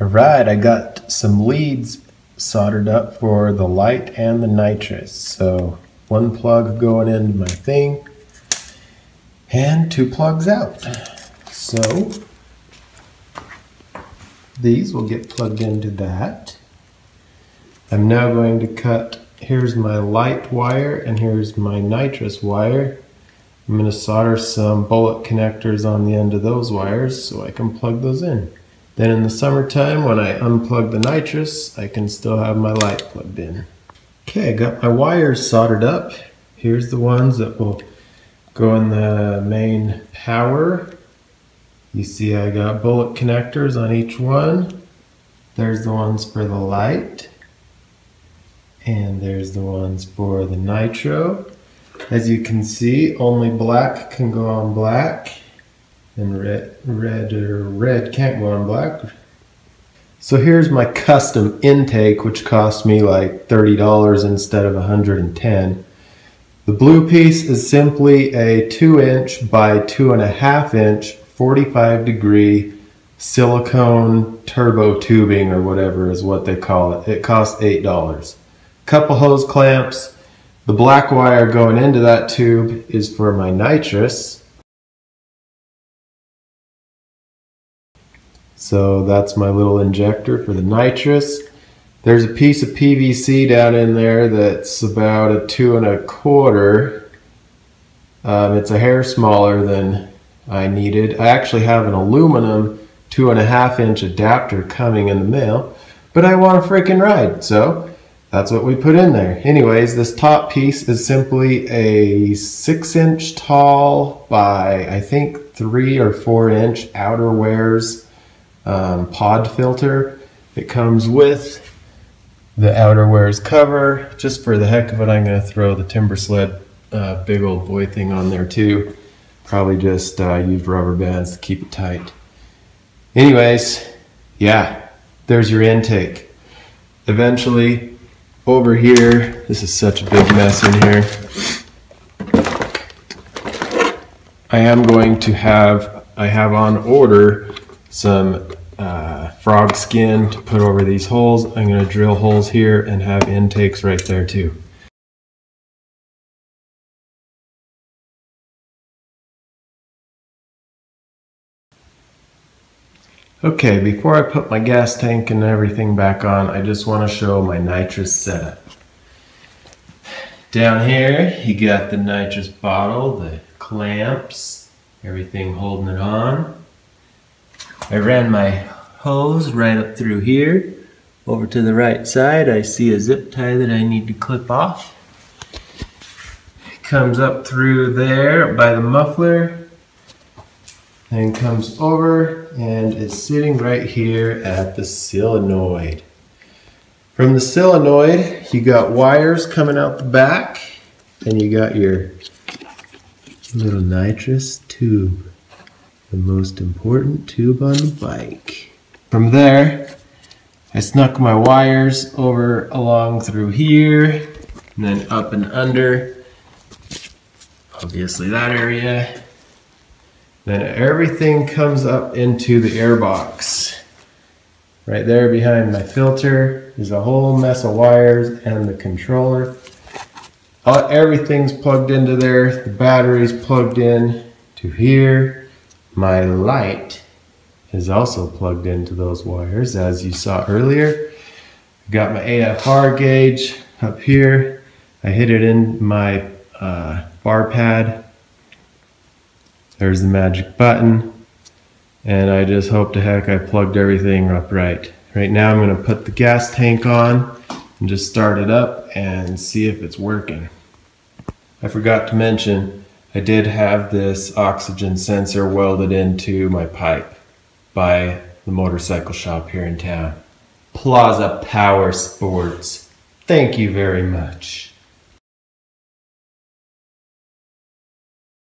Alright, I got some leads soldered up for the light and the nitrous. So one plug going into my thing and two plugs out. So these will get plugged into that. I'm now going to cut, here's my light wire and here's my nitrous wire. I'm going to solder some bullet connectors on the end of those wires so I can plug those in. Then in the summertime, when I unplug the nitrous, I can still have my light plugged in. Okay, I got my wires soldered up. Here's the ones that will go in the main power. You see I got bullet connectors on each one. There's the ones for the light. And there's the ones for the nitro. As you can see, only black can go on black and red, red or red can't go on black. So here's my custom intake, which cost me like $30 instead of 110. The blue piece is simply a two inch by two and a half inch, 45 degree silicone turbo tubing or whatever is what they call it. It costs $8. Couple hose clamps. The black wire going into that tube is for my nitrous. So that's my little injector for the nitrous. There's a piece of PVC down in there that's about a two and a quarter. Um, it's a hair smaller than I needed. I actually have an aluminum two and a half inch adapter coming in the mail, but I want a freaking ride, so that's what we put in there. Anyways, this top piece is simply a six inch tall by I think three or four inch outerwears um, pod filter. It comes with the outerwears cover. Just for the heck of it, I'm going to throw the Timbersled uh, big old boy thing on there too. Probably just uh, use rubber bands to keep it tight. Anyways, yeah, there's your intake. Eventually, over here, this is such a big mess in here. I am going to have, I have on order some uh, frog skin to put over these holes. I'm going to drill holes here and have intakes right there too. Okay, before I put my gas tank and everything back on, I just want to show my nitrous setup. Down here, you got the nitrous bottle, the clamps, everything holding it on. I ran my hose right up through here. Over to the right side, I see a zip tie that I need to clip off. It comes up through there by the muffler, then comes over and is sitting right here at the solenoid. From the solenoid, you got wires coming out the back, and you got your little nitrous tube, the most important tube on the bike. From there, I snuck my wires over along through here, and then up and under, obviously that area, then everything comes up into the air box. Right there behind my filter is a whole mess of wires and the controller. Uh, everything's plugged into there. The battery's plugged in to here. My light is also plugged into those wires as you saw earlier. Got my AFR gauge up here. I hit it in my uh, bar pad there's the magic button. And I just hope to heck I plugged everything up right. Right now I'm gonna put the gas tank on and just start it up and see if it's working. I forgot to mention, I did have this oxygen sensor welded into my pipe by the motorcycle shop here in town. Plaza Power Sports. Thank you very much.